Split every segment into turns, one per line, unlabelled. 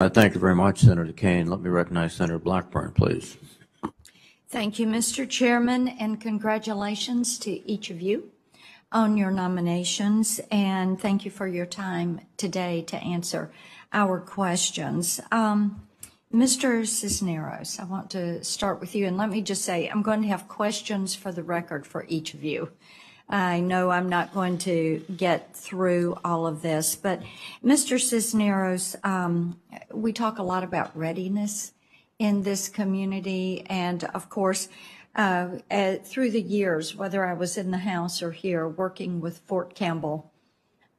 Uh, Thank you very much, Senator Kaine. Let me recognize Senator Blackburn, please.
Thank you, Mr. Chairman, and congratulations to each of you on your nominations, and thank you for your time today to answer our questions. Um, Mr. Cisneros, I want to start with you, and let me just say, I'm going to have questions for the record for each of you. I know I'm not going to get through all of this, but Mr. Cisneros, um, we talk a lot about readiness in this community, and of course, uh, uh, through the years, whether I was in the House or here, working with Fort Campbell,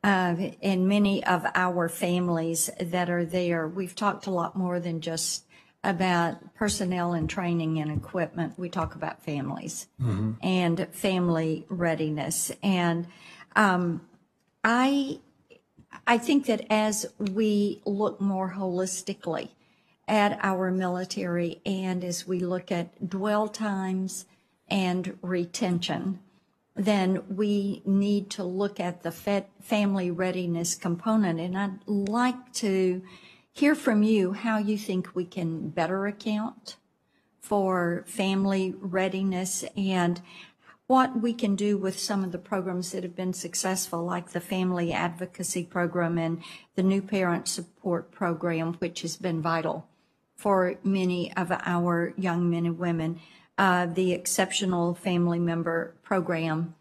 uh, and many of our families that are there, we've talked a lot more than just about personnel and training and equipment. We talk about families and family readiness. And um, I, I think that as we look more holistically at our military and as we look at dwell times and retention, then we need to look at the fa- family readiness component. And I'd like to hear from you how you think we can better account for family readiness and what we can do with some of the programs that have been successful, like the Family Advocacy Program and the New Parent Support Program, which has been vital for many of our young men and women, uh, the Exceptional Family Member Program.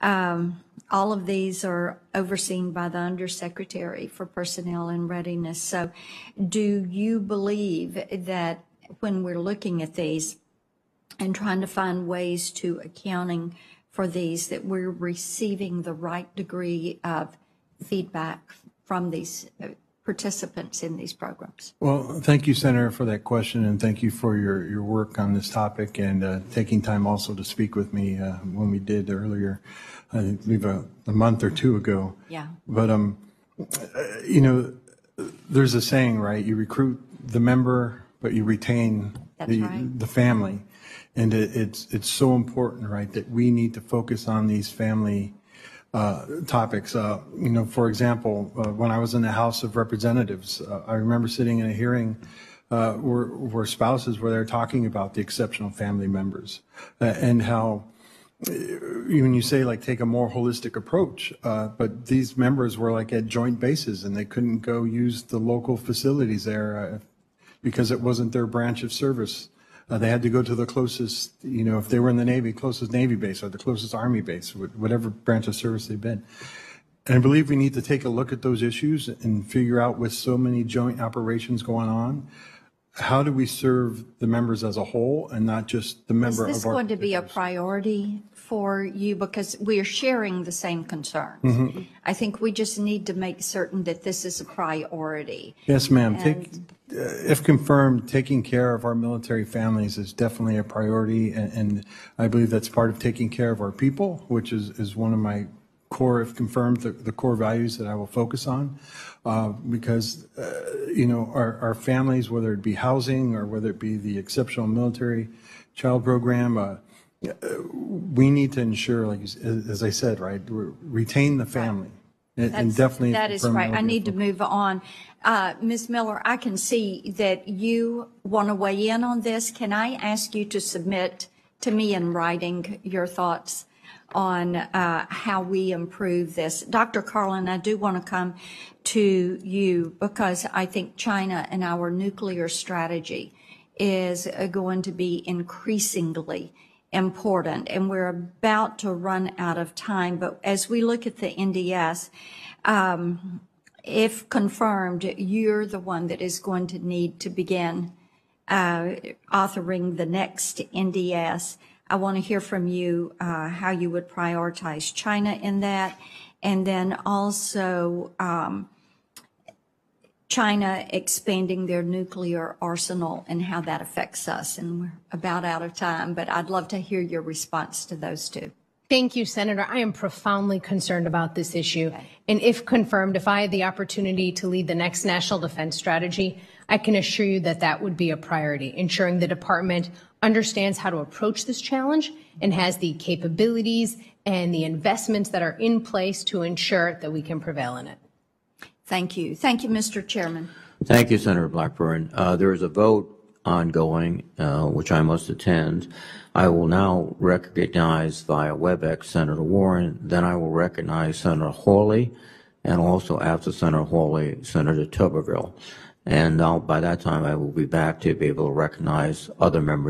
Um, all of these are overseen by the Undersecretary for Personnel and Readiness. So do you believe that when we're looking at these and trying to find ways to accounting for these, that we're receiving the right degree of feedback from these uh, participants in these programs?
Well, thank you, Senator, for that question, and thank you for your, your work on this topic and uh, taking time also to speak with me uh, when we did earlier, I believe a, a month or two ago.
Yeah.
But, um, uh, you know, there's a saying, right? You recruit the member, but you retain
That's
the,
right.
the family. And it, it's, it's so important, right, that we need to focus on these family uh, topics. Uh, You know, for example, uh, when I was in the House of Representatives, uh, I remember sitting in a hearing uh, where where spouses were there talking about the exceptional family members uh, and how when you say like take a more holistic approach, but these members were like at joint bases and they couldn't go use the local facilities there because it wasn't their branch of service. Uh, they had to go to the closest, you know, if they were in the Navy, closest Navy base or the closest Army base, whatever branch of service they've been. And I believe we need to take a look at those issues and figure out with so many joint operations going on, how do we serve the members as a whole and not just the member of our.
this going to be a priority for you? Because we are sharing the same concerns.
Mm-hmm.
I think we just need to make certain that this is a priority.
Yes, ma'am. Take, uh, if confirmed, taking care of our military families is definitely a priority, and, and I believe that's part of taking care of our people, which is, is one of my core, if confirmed, the, the core values that I will focus on. Uh, because, uh, you know, our, our families, whether it be housing or whether it be the exceptional military child program, uh, we need to ensure, like, as as I said, right, retain the family. And definitely.
That is right. I
will be a
need to move on. Uh, Ms. Miller, I can see that you want to weigh in on this. Can I ask you to submit to me in writing your thoughts on uh, how we improve this? Dr. Karlin, I do want to come to you because I think China and our nuclear strategy is uh, going to be increasingly important, and we're about to run out of time. But as we look at the NDS, um, if confirmed, you're the one that is going to need to begin uh, authoring the next NDS. I want to hear from you uh, how you would prioritize China in that, and then also um, China expanding their nuclear arsenal and how that affects us. And we're about out of time, but I'd love to hear your response to those two.
Thank you, Senator. I am profoundly concerned about this issue. And if confirmed, if I had the opportunity to lead the next national defense strategy, I can assure you that that would be a priority, ensuring the department understands how to approach this challenge and has the capabilities and the investments that are in place to ensure that we can prevail in it.
Thank you. Thank you, Mr. Chairman.
Thank you, Senator Blackburn. Uh, There is a vote ongoing, uh, which I must attend. I will now recognize via WebEx Senator Warren, then I will recognize Senator Hawley, and also after Senator Hawley, Senator Tuberville. And I'll- by that time, I will be back to be able to recognize other members